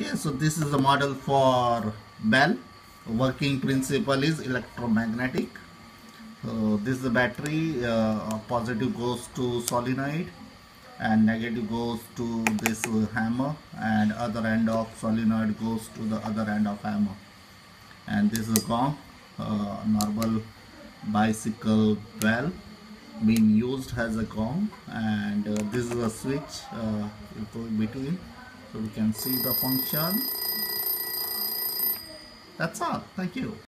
okay so this is the model for bell. Working principle is electromagnetic. So this is the battery uh, positive goes to solenoid and negative goes to this hammer and other end of solenoid goes to the other end of hammer. And this is a gong uh, normal bicycle bell being used as a gong. And uh, this is a switch uh, between so we can see the function. That's all. Thank you